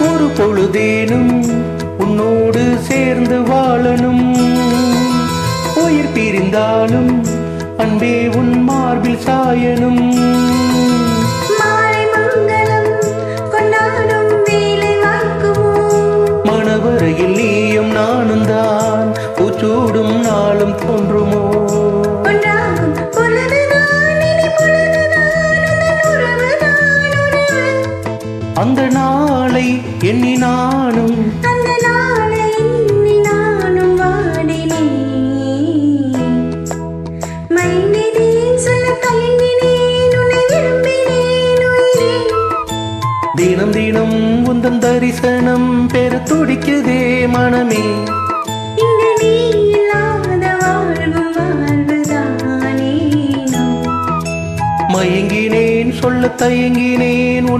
ஒரு பொழுதேனும் உன்னோடு சேர்ந்து வாழணும். உயிர் பிரிந்தாலும் அன்பே உன் மார்பில் சாயனும் அந்த நாளை எண்ணி நானும் அந்த நாளை எண்ணி நானும் தினம் தினம் உந்தன் தரிசனம் பெற துடிக்குதே மனமே. மயங்கினேன் சொல்ல தயங்கினேன் விரும்பினேன்